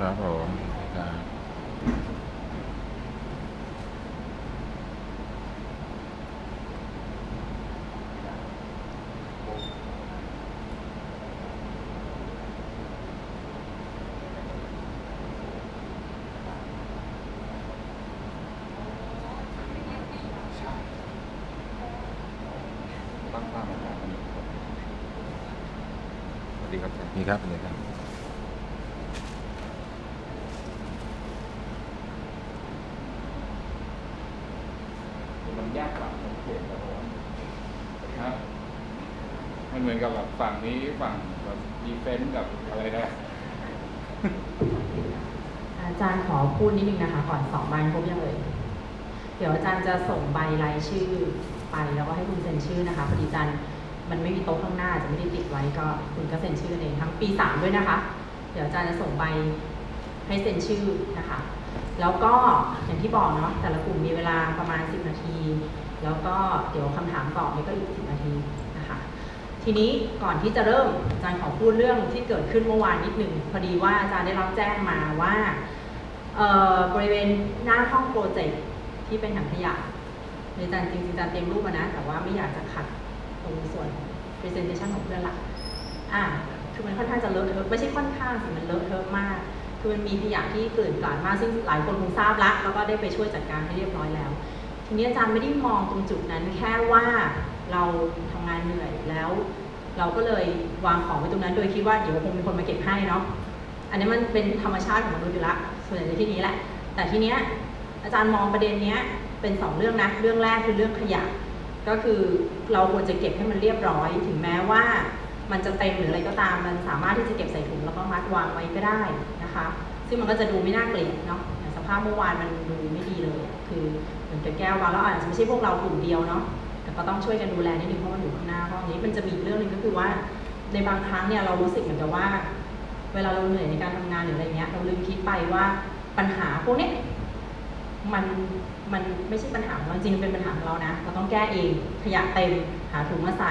ครับผมครับตั้งภามาจากสวัสดีครับนี่ครับสวัสดีครับ ยากกว่าผมเขียนครับผมครับมันเหมือนกับแบบฝั่งนี้ฝั่งแบบดีเฟนต์กับอะไรนะอาจารย์ขอพูดนิดนึงนะคะ ก่อนสองใบครบยังเลยเดี๋ยวอาจารย์จะส่งใบรายชื่อไปแล้วก็ให้คุณเซ็นชื่อนะคะพอดีอาจารย์มันไม่มีโต๊ะข้างหน้าจะไม่ได้ติดไว้ก็คุณก็เซ็นชื่อเองทั้งปีสามด้วยนะคะ เดี๋ยวอาจารย์จะส่งใบ ให้เซ็นชื่อนะคะ แล้วก็อย่างที่บอกเนาะแต่ละกลุ่มมีเวลาประมาณ 10 นาที แล้วก็เดี๋ยวคำถามตอบนี่ก็อีก 10 นาทีนะคะ ทีนี้ก่อนที่จะเริ่มอาจารย์ขอพูดเรื่องที่เกิดขึ้นเมื่อวานนิดหนึ่งพอดีว่าอาจารย์ได้รับแจ้งมาว่าเอ่อบริเวณหน้าห้องโปรเจกต์ที่เป็นถังขยะอาจารย์จริงๆอาจารย์เตรียมรูปมานะ แต่ว่าไม่อยากจะขัดตรงส่วนของ presentation ของเพื่อนละอ่าคือมันค่อนข้างจะเลอะเทอะไม่ใช่ค่อนข้างสิมันเลอะเทอะมาก คือมันมีขยะที่เกลื่อนกลาดมากซึ่งหลายคนคงทราบละแล้วก็ได้ไปช่วยจัดการให้เรียบร้อยแล้ว ทีนี้อาจารย์ไม่ได้มองตรงจุดนั้นแค่ว่าเราทำงานเหนื่อยแล้ว เราก็เลยวางของไว้ตรงนั้น โดยคิดว่าเดี๋ยวคงมีคนมาเก็บให้เนาะอันนี้มันเป็นธรรมชาติของมนุษย์อยู่ละส่วนใหญ่ในที่นี้แหละ แต่ทีเนี้ยอาจารย์มองประเด็นเนี้ยเป็นสองเรื่องนะเรื่องแรกคือเรื่องขยะ ก็คือเราควรจะเก็บให้มันเรียบร้อย ถึงแม้ว่ามันจะเต็มหรืออะไรก็ตาม มันสามารถที่จะเก็บใส่ถุงแล้วก็มัดวางไว้ก็ได้ นะคะ ซึ่งมันก็จะดูไม่น่าเกลียดเนาะสภาพเมื่อวานมันดูไม่ดีเลย คือเหมือนกับแก้ววาแล้วอาจจะไม่ใช่พวกเรากลุ่มเดียวเนาะแต่ก็ต้องช่วยกันดูแลนิดนึงเพราะมันอยู่ข้างหน้าห้องนี้มันจะมีเรื่องหนึ่งก็คือว่า ในบางครั้งเนี่ยเรารู้สึกเหมือนกับว่า เวลาเราเหนื่อยในการทำงานหรืออะไรเงี้ยเราลืมคิดไปว่าปัญหาพวกเนี้ยมันมันไม่ใช่ปัญหาของเราจริงเป็นปัญหาของเรานะ เราต้องแก้เองขยะเต็มหาถุงมาใส่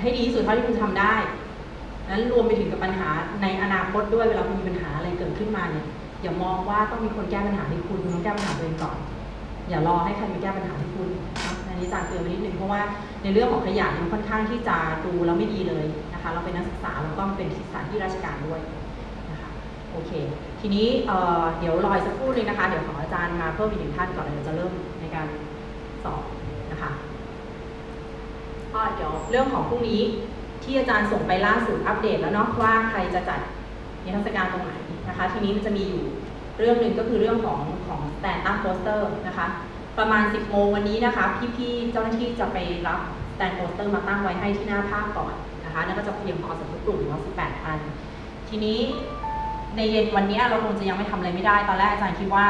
ให้ดีที่สุดเท่าที่คุณจะทำได้ นั้นรวมไปถึงกับปัญหาในอนาคตด้วยเวลาคุณมีปัญหาอะไรเกิดขึ้นมาเนี่ยอย่ามองว่าต้องมีคนแก้ปัญหาให้คุณคุณต้องแก้ปัญหาตัวเองก่อน อย่ารอให้ใครมาแก้ปัญหาให้คุณนะอันนี้อาจารย์เตือนไว้นิดนึงเพราะว่าในเรื่องของขยะนี่ยมันค่อนข้างที่จะดูแล้วไม่ดีเลยนะคะเราเป็นนักศึกษาแล้วก็เป็นสถานที่ราชการด้วยนะคะโอเค ทีนี้เเดี๋ยวรออีกสักครู่หนึงนะคะเดี๋ยวขออาจารย์มาเพิ่มอีกหนึ่งท่านก่อนเดี๋ยวจะเริ่มในการสอบนะคะก็เดี๋ยวเรื่องของพรุ่งนี้ ที่อาจารย์ส่งไปล่าสุดอัปเดตแล้วเนาะว่าใครจะจัดนิทรรศการตรงไหนนะคะ ทีนี้มันจะมีอยู่เรื่องหนึ่งก็คือเรื่องของของ stand ตั้งโปสเตอร์นะคะ ประมาณ 10 โมงวันนี้นะคะ พี่ๆเจ้าหน้าที่จะไปรับ stand โปสเตอร์มาตั้งไว้ให้ที่หน้าภาคก่อนนะคะนั่นก็จะเพียงพอสำหรับกลุ่มของ18พันทีนี้ในเย็นวันนี้เราคงจะยังไม่ทำอะไรไม่ได้ ตอนแรกอาจารย์คิดว่า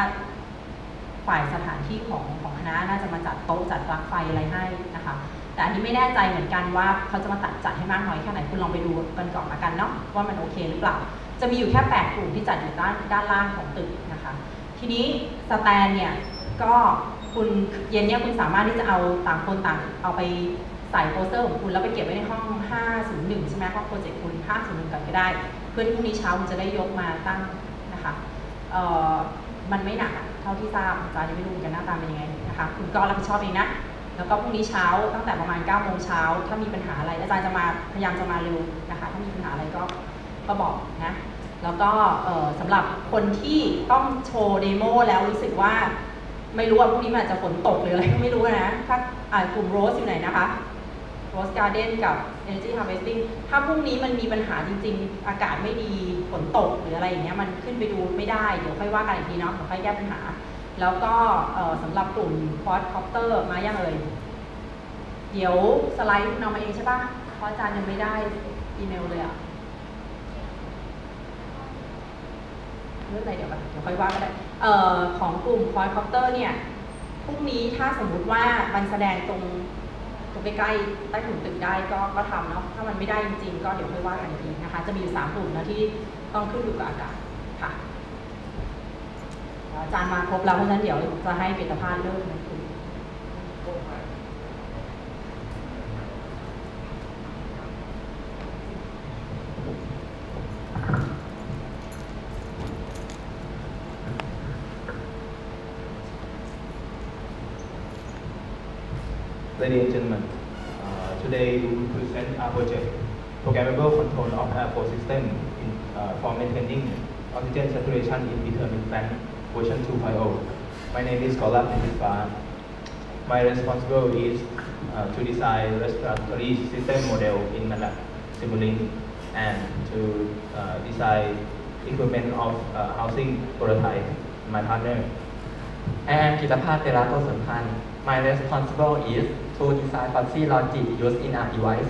ฝ่ายสถานที่ของของคณะน่าจะมาจัดโต๊ะจัดปลั๊กไฟอะไรให้นะคะ แต่อันนี้ไม่แน่ใจเหมือนกันว่าเขาจะมาตัดจัดให้มากน้อยแค่ไหนคุณลองไปดูกันก่อนละกันเนาะว่ามันโอเคหรือเปล่า จะมีอยู่แค่ 8 กลุ่มที่จัดอยู่ด้านด้านล่างของตึกนะคะ ทีนี้ stand เนี่ยก็คุณเย็นเนี่ยคุณสามารถที่จะเอาต่างคนต่างเอาไปใส่โปสเตอร์ของคุณแล้วไปเก็บไว้ในห้อง 501 ใช่ไหมห้องโปรเจกต์คุณ 501ก่อนก็ได้ เพื่อที่พรุ่งนี้เช้าคุณจะได้ยกมาตั้งนะคะเอ่อมันไม่หนักเท่าที่ทราบอาจารย์ยังไม่รู้กันหน้าตาเป็นยังไงนะคะ คุณก็รับผิดชอบเองนะ แล้วก็พรุ่งนี้เช้าตั้งแต่ประมาณ9โมงเช้าถ้ามีปัญหาอะไรอาจารย์จะมาพยายามจะมาเร็วนะคะถ้ามีปัญหาอะไรก็ก็บอกนะแล้วก็สำหรับคนที่ต้องโชว์เดโมแล้วรู้สึกว่าไม่รู้ว่าพรุ่งนี้มันอาจจะฝนตกหรืออะไรก็ไม่รู้นะถ้าอ่ากลุ่มโรสอยู่ไหนนะคะ Rose Garden กับ Energy Harvesting ถ้าพรุ่งนี้มันมีปัญหาจริง ๆ อากาศไม่ดีฝนตกหรืออะไรอย่างเงี้ยมันขึ้นไปดูไม่ได้ เดี๋ยวค่อยว่ากันอีกทีเนาะเดี๋ยวค่อยแก้ปัญหา แล้วก็สำหรับกลุ่ม Quad Copter มายังเอ่ยเดี๋ยวสไลด์คุณเอามาเองใช่ปะเพราะอาจารย์ยังไม่ได้อีเมลเลยอะเรื่องอะไรเดี๋ยวเดี๋ยวค่อยว่าก็ได้เอ่อของกลุ่ม Quad Copter เนี่ยพรุ่งนี้ถ้าสมมุติว่ามันแสดงตรงตรงใกล้ๆใต้ถุนตึกได้ก็ก็ทำเนาะถ้ามันไม่ได้จริงๆ ก็เดี๋ยวค่อยว่ากันอีกทีนะคะ จะมีอยู่สามกลุ่มนะที่ต้องขึ้นอยู่กับอากาศค่ะ อาจารย์มาครบแล้วเพราะฉะนั้นเดี๋ยวจะให้เบตภาพเริ่ม Ladies and gentlemen, uh, today we will present our project, Programmable Control of Airflow System in, uh, for maintaining oxygen saturation in determined plant version 2.0. My name is Golab Nidifan. My responsibility is uh, to design respiratory system model in MATLAB Simulink and to uh, design equipment of uh, housing prototype, my partner. And Kitapad Terato My responsibility is to design proxy logic used in our device,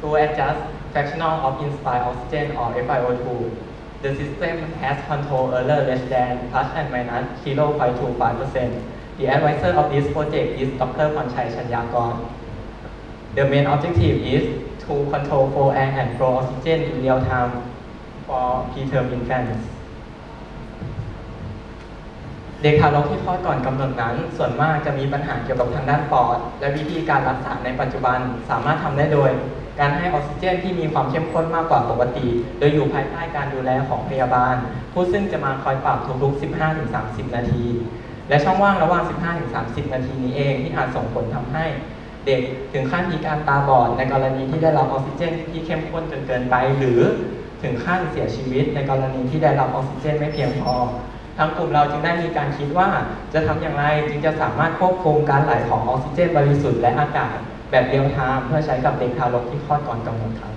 to adjust fractional of inspired oxygen or FiO2 The system has control error less than plus and minus 0.25%. The advisor of this project is Dr. Panchai Chanyakor. The main objective is to control flow air and flow oxygen in real time for preterm infants. เด็กทารกที่คลอดก่อนกำหนดนั้น ส่วนมากจะมีปัญหาเกี่ยวกับทางด้านปอด และวิธีการรักษาในปัจจุบันสามารถทำได้โดย การให้ออกซิเจนที่มีความเข้มข้นมากกว่าปกติ โดยอยู่ภายใต้การดูแลของพยาบาล ผู้ซึ่งจะมาคอยปรับทุกๆ 15-30 นาที และช่องว่างระหว่าง 15-30 นาทีนี้เองที่อาจส่งผลทำให้เด็กถึงขั้นพิการตาบอดในกรณีที่ได้รับออกซิเจนที่เข้มข้นจนเกินไป หรือถึงขั้นเสียชีวิต ในกรณีที่ได้รับออกซิเจนไม่เพียงพอทางกลุ่มเราจึงได้มีการคิดว่าจะทำอย่างไรจึงจะสามารถควบคุมการไหลของออกซิเจนบริสุทธิ์และอากาศ แบบ real-time เพื่อใช้กับเด็กทารกที่คลอดก่อนกำหนดครับ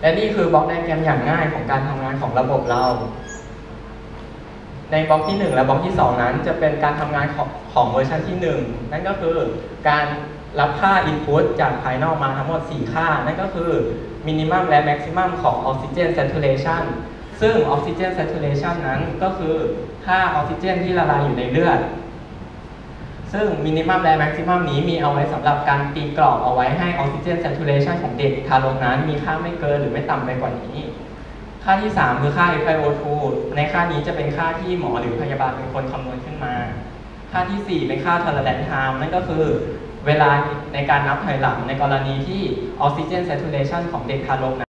และนี่คือ block diagram อย่างง่ายของการทำงานของระบบเรา ในบล็อกที่ 1 และบล็อกที่ 2 นั้นจะเป็นการทำงานของของเวอร์ชันที่ 1 นั่นก็คือการรับค่า Input จากภายนอกมาทั้งหมด 4 ค่า นั่นก็คือ Minimum และ Maximum ของ Oxygen Saturation ซึ่ง Oxygen Saturation นั้นก็คือค่าออกซิเจนที่ละลายอยู่ในเลือด ซึ่ง Minimum และ Maximum นี้มีเอาไว้สำหรับการตีกรอบเอาไว้ให้ Oxygen Saturation ของเด็กทารกนั้นมีค่าไม่เกินหรือไม่ต่ำไปกว่านี้ ค่าที่ 3 คือค่า FiO2 ในค่านี้จะเป็นค่าที่หมอหรือพยาบาลเป็นคนคำนวณขึ้นมา ค่าทีสี่4 เป็นค่า tolerance time นั่นก็คือเวลาในการนับถอยหลังในกรณีที่ oxygen saturation ของเด็กทารกนั้น